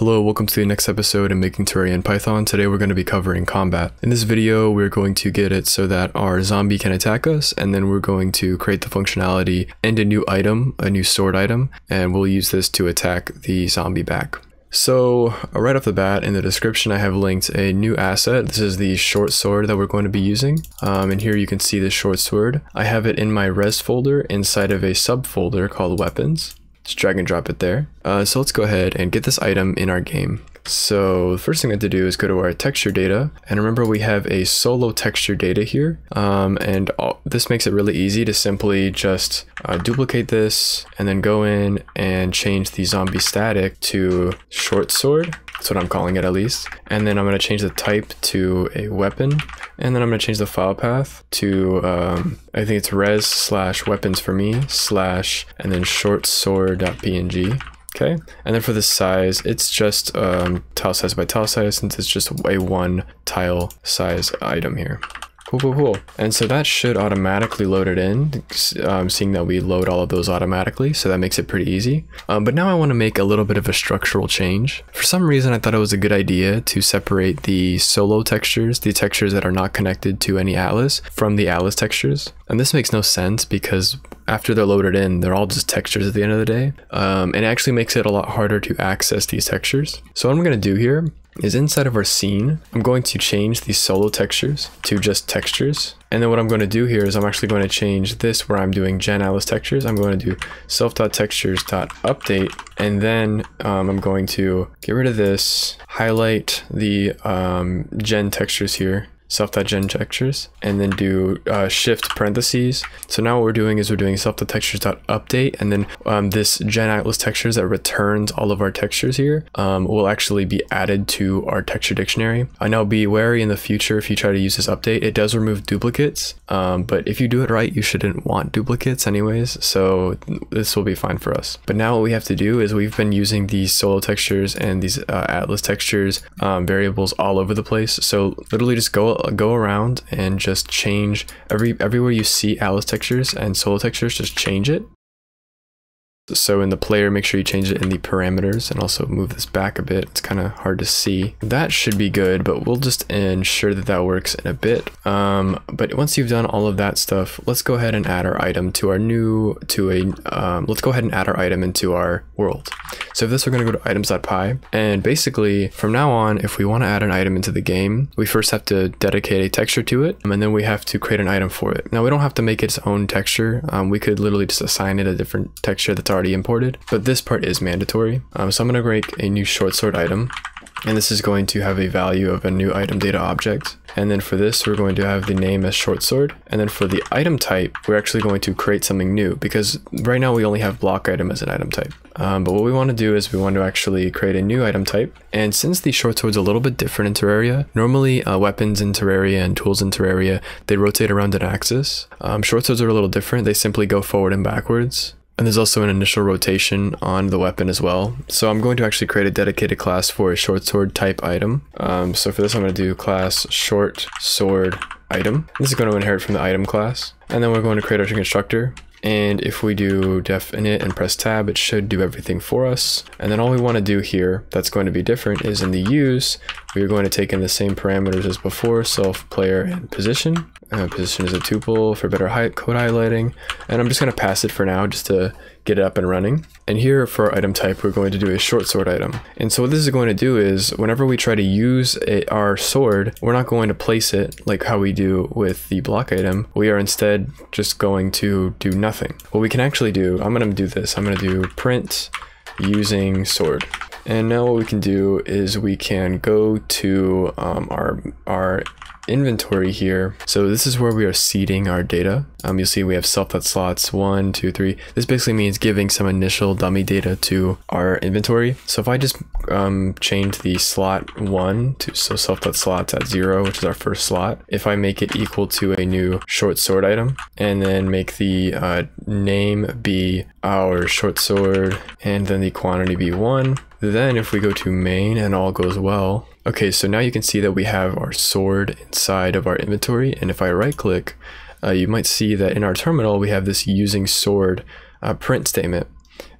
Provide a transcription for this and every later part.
Hello, welcome to the next episode in Making Terraria in Python. Today we're going to be covering combat. In this video, we're going to get it so that our zombie can attack us, and then we're going to create the functionality and a new item, a new sword item, and we'll use this to attack the zombie back. So right off the bat in the description I have linked a new asset. This is the short sword that we're going to be using. Um, and here you can see the short sword. I have it in my res folder inside of a subfolder called weapons. Just drag and drop it there. Uh, so let's go ahead and get this item in our game. So the first thing I have to do is go to our texture data and remember we have a solo texture data here um, and all, this makes it really easy to simply just uh, duplicate this and then go in and change the zombie static to short sword that's what I'm calling it at least. And then I'm going to change the type to a weapon. And then I'm going to change the file path to, um, I think it's res slash weapons for me slash and then short sword.png. Okay, and then for the size, it's just um, tile size by tile size since it's just a one tile size item here. Cool, cool, cool. And so that should automatically load it in, um, seeing that we load all of those automatically, so that makes it pretty easy. Um, but now I want to make a little bit of a structural change. For some reason, I thought it was a good idea to separate the solo textures, the textures that are not connected to any atlas, from the atlas textures. And this makes no sense because after they're loaded in, they're all just textures at the end of the day. Um, and it actually makes it a lot harder to access these textures. So what I'm going to do here is inside of our scene, I'm going to change these solo textures to just textures. And then what I'm going to do here is I'm actually going to change this where I'm doing gen atlas textures. I'm going to do self.textures.update and then um, I'm going to get rid of this, highlight the um, gen textures here self.gen textures and then do uh, shift parentheses. So now what we're doing is we're doing self.textures.update and then um, this gen atlas textures that returns all of our textures here um, will actually be added to our texture dictionary. I know be wary in the future if you try to use this update. It does remove duplicates, um, but if you do it right, you shouldn't want duplicates anyways. So this will be fine for us. But now what we have to do is we've been using these solo textures and these uh, atlas textures um, variables all over the place. So literally just go go around and just change every everywhere you see atlas textures and solo textures, just change it so in the player, make sure you change it in the parameters and also move this back a bit. It's kind of hard to see. That should be good, but we'll just ensure that that works in a bit. Um, but once you've done all of that stuff, let's go ahead and add our item to our new, to a, um, let's go ahead and add our item into our world. So for this, we're going to go to items.py. And basically from now on, if we want to add an item into the game, we first have to dedicate a texture to it. And then we have to create an item for it. Now we don't have to make its own texture. Um, we could literally just assign it a different texture that's already already imported, but this part is mandatory. Um, so I'm going to make a new short sword item. And this is going to have a value of a new item data object. And then for this, we're going to have the name as short sword. And then for the item type, we're actually going to create something new because right now we only have block item as an item type. Um, but what we want to do is we want to actually create a new item type. And since the short sword's a little bit different in Terraria, normally uh, weapons in Terraria and tools in Terraria, they rotate around an axis. Um, short swords are a little different. They simply go forward and backwards. And there's also an initial rotation on the weapon as well. So I'm going to actually create a dedicated class for a short sword type item. Um, so for this, I'm going to do class short sword item. This is going to inherit from the item class. And then we're going to create our constructor. And if we do def init and press tab, it should do everything for us. And then all we want to do here that's going to be different is in the use, we are going to take in the same parameters as before, self, player, and position. Position is a tuple for better code highlighting. And I'm just going to pass it for now just to get it up and running. And here for item type, we're going to do a short sword item. And so what this is going to do is whenever we try to use a, our sword, we're not going to place it like how we do with the block item. We are instead just going to do nothing. What we can actually do, I'm going to do this. I'm going to do print using sword. And now what we can do is we can go to um, our, our inventory here. So this is where we are seeding our data. Um, you'll see we have self.slots one, two, three. This basically means giving some initial dummy data to our inventory. So if I just um, change the slot one to so self.slots at zero, which is our first slot, if I make it equal to a new short sword item and then make the uh, name be our short sword and then the quantity be one, then if we go to main and all goes well, okay, so now you can see that we have our sword inside of our inventory. And if I right click, uh, you might see that in our terminal, we have this using sword uh, print statement.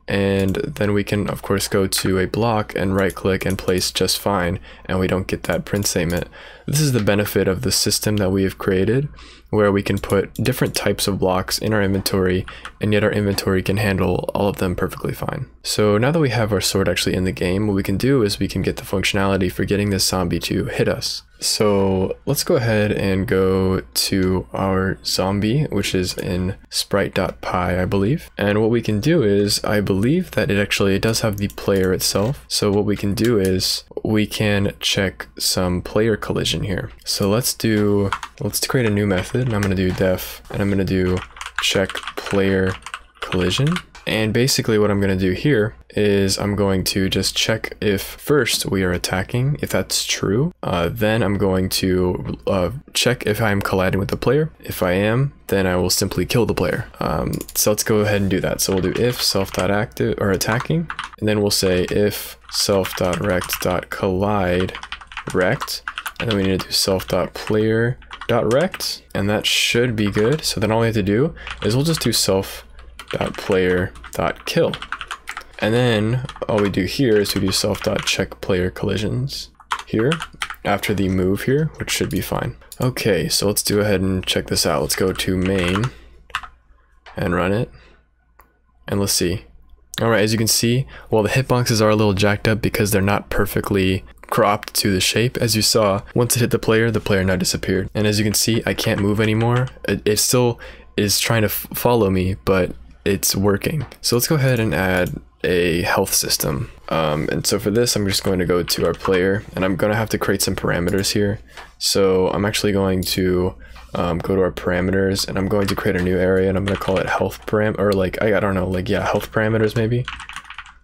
and then we can of course go to a block and right click and place just fine and we don't get that print statement. This is the benefit of the system that we have created where we can put different types of blocks in our inventory and yet our inventory can handle all of them perfectly fine. So now that we have our sword actually in the game, what we can do is we can get the functionality for getting this zombie to hit us. So let's go ahead and go to our zombie, which is in sprite.py, I believe. And what we can do is, I believe that it actually it does have the player itself. So what we can do is we can check some player collision here. So let's do, let's create a new method and I'm going to do def and I'm going to do check player collision. And basically what I'm going to do here is I'm going to just check if first we are attacking, if that's true. Uh, then I'm going to uh, check if I'm colliding with the player. If I am, then I will simply kill the player. Um, so let's go ahead and do that. So we'll do if self.active or attacking, and then we'll say if self.rect.collide rect, and then we need to do self.player.rect, and that should be good. So then all we have to do is we'll just do self dot player dot kill. And then all we do here is we do self dot check player collisions here after the move here, which should be fine. Okay, so let's do ahead and check this out. Let's go to main and run it. And let's see. Alright, as you can see, while the hitboxes are a little jacked up because they're not perfectly cropped to the shape, as you saw, once it hit the player, the player now disappeared. And as you can see, I can't move anymore. It, it still is trying to follow me, but it's working. So let's go ahead and add a health system. Um, and so for this, I'm just going to go to our player and I'm going to have to create some parameters here. So I'm actually going to um, go to our parameters and I'm going to create a new area and I'm going to call it health param or like, I, I don't know, like, yeah, health parameters maybe.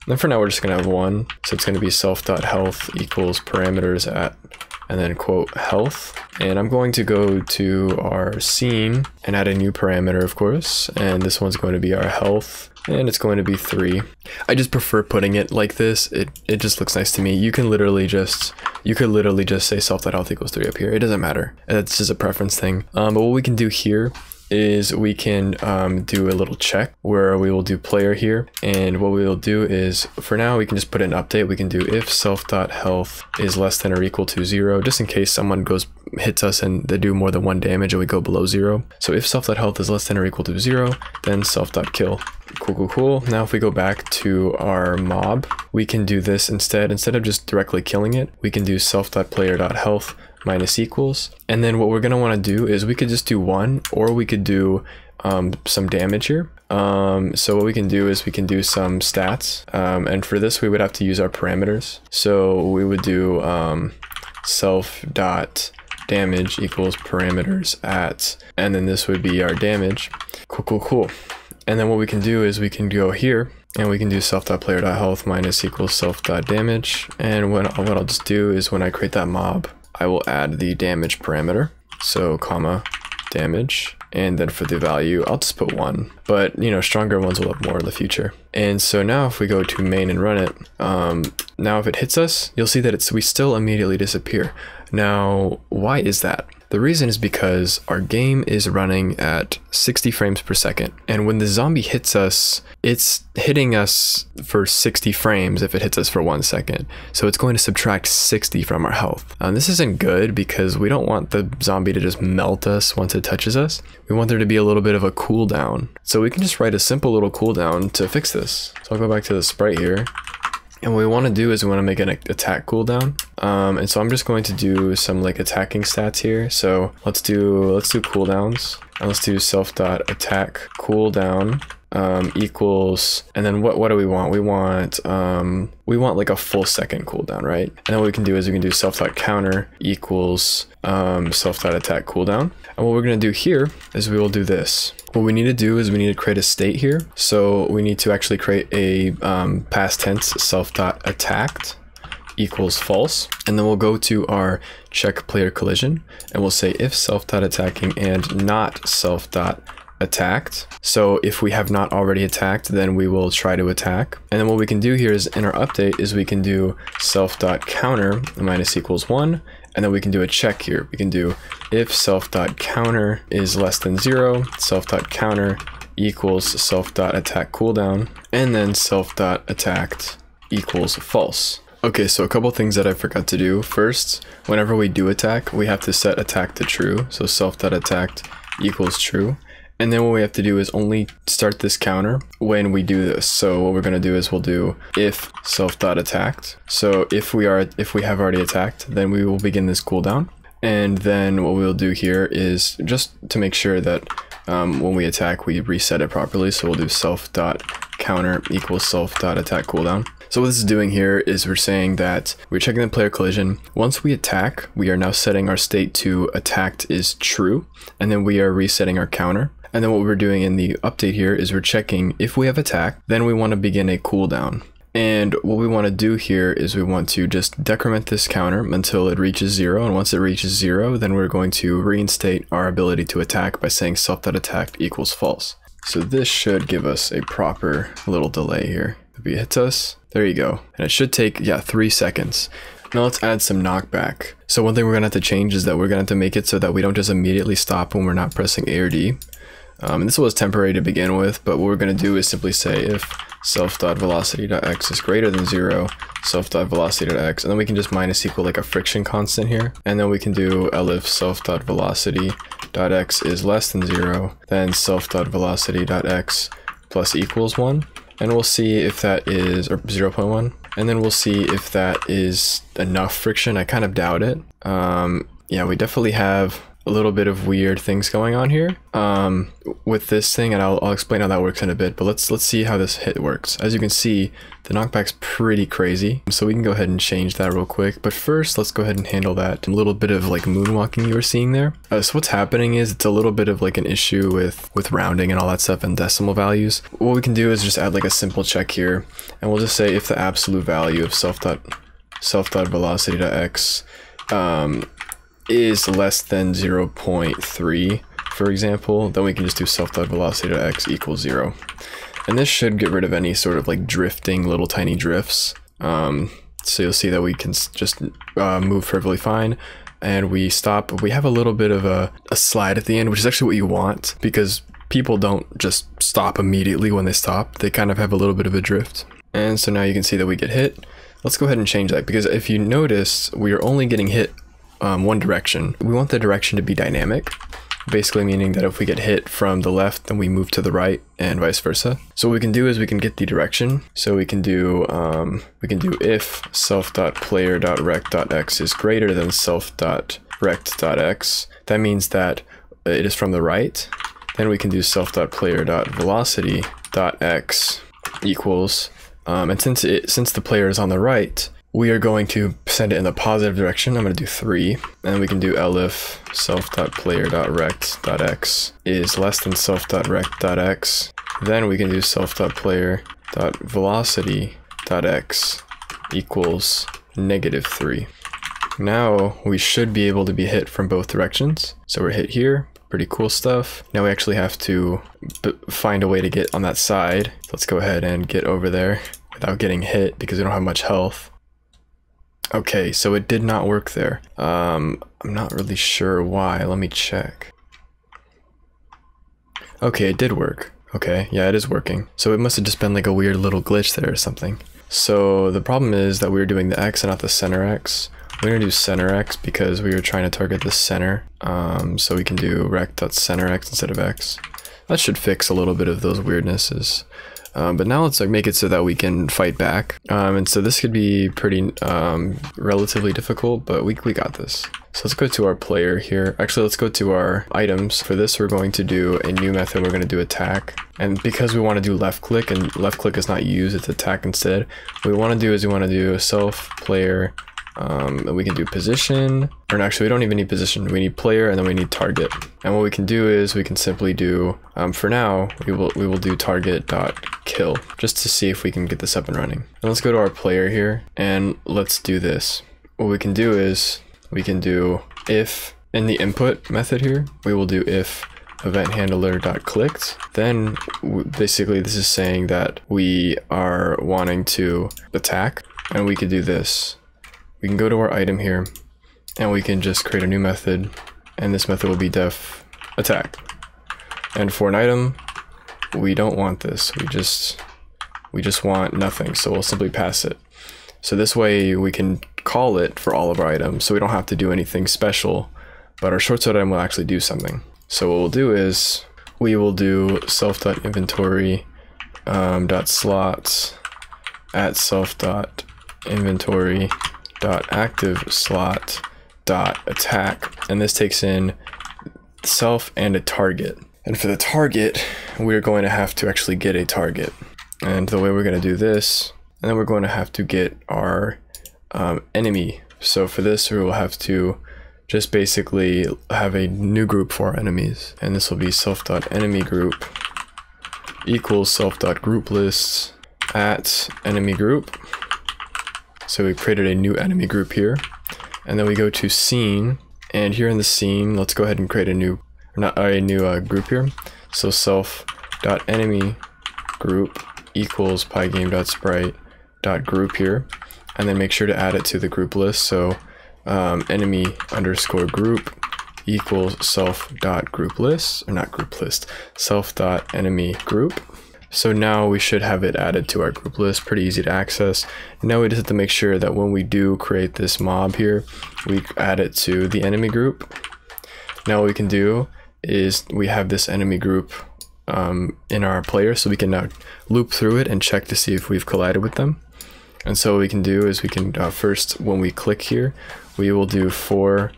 And for now, we're just going to have one. So it's going to be self.health equals parameters at and then quote health. And I'm going to go to our scene and add a new parameter, of course. And this one's going to be our health and it's going to be three. I just prefer putting it like this. It, it just looks nice to me. You can literally just, you could literally just say self.health equals three up here. It doesn't matter. It's just a preference thing. Um, but what we can do here is we can um, do a little check where we will do player here. And what we will do is for now we can just put an update. We can do if self.health is less than or equal to zero just in case someone goes hits us and they do more than one damage and we go below zero. So if self.health is less than or equal to zero then self.kill cool cool cool now if we go back to our mob we can do this instead instead of just directly killing it we can do self.player.health minus equals. And then what we're going to want to do is we could just do one or we could do um, some damage here. Um, so what we can do is we can do some stats. Um, and for this, we would have to use our parameters. So we would do um, self dot damage equals parameters at, and then this would be our damage. Cool, cool, cool. And then what we can do is we can go here and we can do self.player.health minus equals self.damage. And what, what I'll just do is when I create that mob, I will add the damage parameter. So comma damage. And then for the value, I'll just put one. But, you know, stronger ones will have more in the future. And so now if we go to main and run it, um, now if it hits us, you'll see that it's we still immediately disappear. Now, why is that? The reason is because our game is running at 60 frames per second. And when the zombie hits us, it's hitting us for 60 frames if it hits us for one second. So it's going to subtract 60 from our health. Um, this isn't good because we don't want the zombie to just melt us once it touches us. We want there to be a little bit of a cooldown. So we can just write a simple little cooldown to fix this. So I'll go back to the sprite here. And what we want to do is we want to make an attack cooldown. Um, and so I'm just going to do some like attacking stats here. So let's do let's do cooldowns. And let's do self dot attack cooldown um, equals, and then what, what do we want? We want, um, we want like a full second cooldown, right? And then what we can do is we can do self.counter equals um, self.attack cooldown. And what we're going to do here is we will do this. What we need to do is we need to create a state here. So we need to actually create a um, past tense self.attacked equals false. And then we'll go to our check player collision and we'll say if self.attacking and not self.attacked attacked. So if we have not already attacked, then we will try to attack. And then what we can do here is in our update is we can do self.counter minus equals one, and then we can do a check here. We can do if self.counter is less than zero, self.counter equals self dot attack cooldown, and then self dot attacked equals false. Okay, so a couple things that I forgot to do. First, whenever we do attack, we have to set attack to true. So self dot attacked equals true. And then what we have to do is only start this counter when we do this. So what we're going to do is we'll do if self dot attacked. So if we are if we have already attacked, then we will begin this cooldown. And then what we'll do here is just to make sure that um, when we attack, we reset it properly. So we'll do self dot counter equals self dot attack cooldown. So what this is doing here is we're saying that we're checking the player collision. Once we attack, we are now setting our state to attacked is true, and then we are resetting our counter. And then what we're doing in the update here is we're checking if we have attack, then we want to begin a cooldown. And what we want to do here is we want to just decrement this counter until it reaches zero. And once it reaches zero, then we're going to reinstate our ability to attack by saying self.attacked equals false. So this should give us a proper little delay here. If it hits us, there you go. And it should take, yeah, three seconds. Now let's add some knockback. So one thing we're gonna have to change is that we're gonna have to make it so that we don't just immediately stop when we're not pressing A or D. Um, and this was temporary to begin with, but what we're gonna do is simply say if self.velocity.x is greater than zero, self.velocity.x, and then we can just minus equal like a friction constant here. And then we can do elif self.velocity.x is less than zero, then self.velocity.x plus equals one. And we'll see if that is, or 0.1, and then we'll see if that is enough friction. I kind of doubt it. Um, yeah, we definitely have a little bit of weird things going on here um, with this thing, and I'll, I'll explain how that works in a bit. But let's let's see how this hit works. As you can see, the knockback's pretty crazy, so we can go ahead and change that real quick. But first, let's go ahead and handle that little bit of like moonwalking you were seeing there. Uh, so what's happening is it's a little bit of like an issue with with rounding and all that stuff and decimal values. What we can do is just add like a simple check here, and we'll just say if the absolute value of self dot self dot velocity dot x um, is less than 0.3, for example, then we can just do self.velocity to x equals 0. And this should get rid of any sort of like drifting little tiny drifts. Um, so you'll see that we can just uh, move perfectly fine and we stop. We have a little bit of a, a slide at the end, which is actually what you want because people don't just stop immediately when they stop. They kind of have a little bit of a drift. And so now you can see that we get hit. Let's go ahead and change that because if you notice, we are only getting hit um, one direction. We want the direction to be dynamic, basically meaning that if we get hit from the left, then we move to the right and vice versa. So what we can do is we can get the direction. So we can do um, we can do if self.player.rect.x is greater than self.rect.x. That means that it is from the right. Then we can do self.player.velocity.x equals um, and since it since the player is on the right, we are going to send it in the positive direction. I'm going to do three, and we can do elif self.player.rect.x is less than self.rect.x. Then we can do self.player.velocity.x equals negative three. Now we should be able to be hit from both directions. So we're hit here, pretty cool stuff. Now we actually have to find a way to get on that side. Let's go ahead and get over there without getting hit because we don't have much health. Okay, so it did not work there. Um, I'm not really sure why. Let me check. Okay, it did work. Okay, yeah, it is working. So it must have just been like a weird little glitch there or something. So the problem is that we were doing the X and not the center X. We're gonna do center X because we were trying to target the center. Um, so we can do rect.center X instead of X. That should fix a little bit of those weirdnesses. Um, but now let's like make it so that we can fight back. Um, and so this could be pretty um, relatively difficult, but we, we got this. So let's go to our player here. Actually, let's go to our items. For this, we're going to do a new method. We're going to do attack. And because we want to do left click and left click is not used, it's attack instead. What we want to do is we want to do a self player um, we can do position, or actually we don't even need position, we need player and then we need target. And what we can do is we can simply do, um, for now, we will, we will do target dot kill, just to see if we can get this up and running. And let's go to our player here, and let's do this. What we can do is, we can do if, in the input method here, we will do if event handler dot clicked then basically this is saying that we are wanting to attack and we could do this we can go to our item here and we can just create a new method and this method will be def attack. And for an item, we don't want this. We just we just want nothing. So we'll simply pass it. So this way we can call it for all of our items. So we don't have to do anything special, but our short item will actually do something. So what we'll do is we will do self.inventory um, dot slots at self dot inventory dot active slot dot attack and this takes in self and a target and for the target we're going to have to actually get a target. And the way we're going to do this and then we're going to have to get our um, enemy. So for this we will have to just basically have a new group for our enemies. And this will be self.enemy group equals self.group lists at enemy group. So we created a new enemy group here. And then we go to scene. And here in the scene let's go ahead and create a new not a new uh, group here. So self dot enemy group equals pygame dot sprite dot group here. And then make sure to add it to the group list. So um, enemy underscore group equals self dot group list or not group list self dot enemy group. So now we should have it added to our group list. Pretty easy to access. Now we just have to make sure that when we do create this mob here we add it to the enemy group. Now what we can do is we have this enemy group um, in our player so we can now loop through it and check to see if we've collided with them. And so what we can do is we can uh, first when we click here we will do for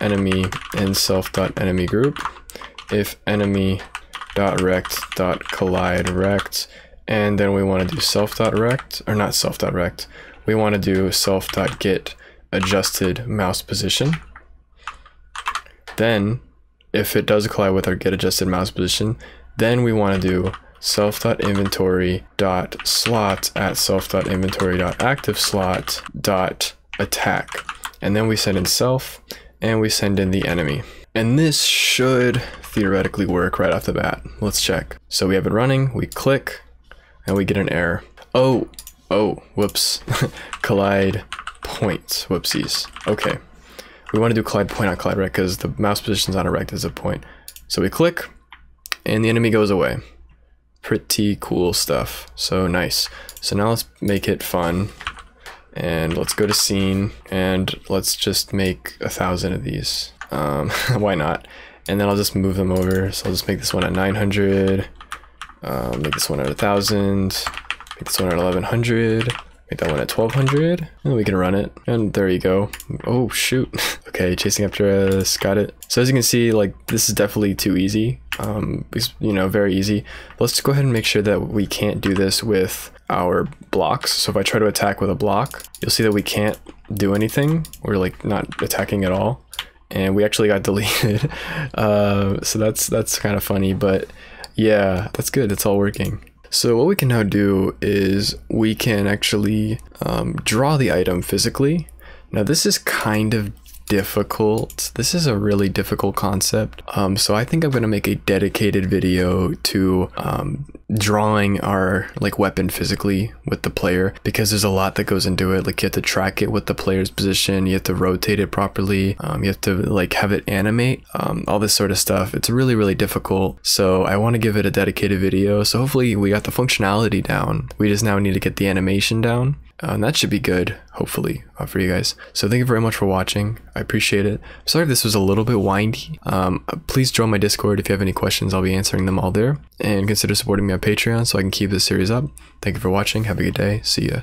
enemy in self dot enemy group. If enemy dot rect dot collide rect and then we want to do self dot rect or not self dot rect we want to do self dot get adjusted mouse position. Then if it does collide with our get adjusted mouse position then we want to do self dot inventory dot slot at self dot inventory dot active slot dot attack and then we send in self and we send in the enemy. And this should theoretically work right off the bat. Let's check. So we have it running, we click, and we get an error. Oh, oh, whoops. collide points, whoopsies. Okay. We want to do collide point on collide rect because the mouse position is on a rect as a point. So we click, and the enemy goes away. Pretty cool stuff. So nice. So now let's make it fun and let's go to scene and let's just make a thousand of these um, why not and then I'll just move them over so I'll just make this one at 900 um, make this one at a thousand make this one at 1100 make that one at 1200 and we can run it and there you go oh shoot okay chasing after us got it so as you can see like this is definitely too easy um you know very easy let's go ahead and make sure that we can't do this with our blocks. So if I try to attack with a block, you'll see that we can't do anything. We're like not attacking at all. And we actually got deleted. uh, so that's that's kind of funny, but yeah, that's good. It's all working. So what we can now do is we can actually um, draw the item physically. Now this is kind of difficult. This is a really difficult concept. Um, so I think I'm going to make a dedicated video to um, drawing our like weapon physically with the player because there's a lot that goes into it. Like you have to track it with the player's position. You have to rotate it properly. Um, you have to like have it animate, um, all this sort of stuff. It's really, really difficult. So I want to give it a dedicated video. So hopefully we got the functionality down. We just now need to get the animation down. Uh, and that should be good, hopefully, uh, for you guys. So thank you very much for watching. I appreciate it. Sorry if this was a little bit windy. Um, please join my Discord if you have any questions. I'll be answering them all there. And consider supporting me on Patreon so I can keep this series up. Thank you for watching. Have a good day. See ya.